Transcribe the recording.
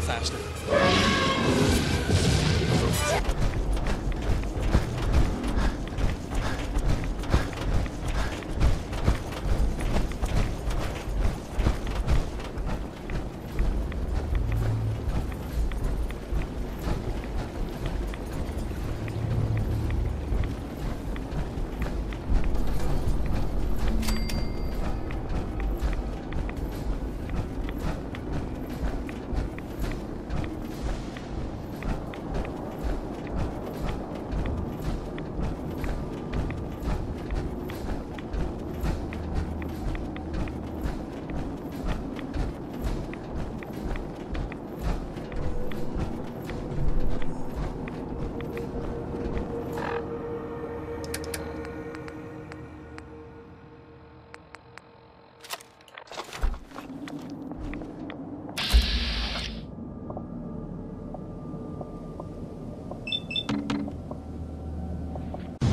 go faster.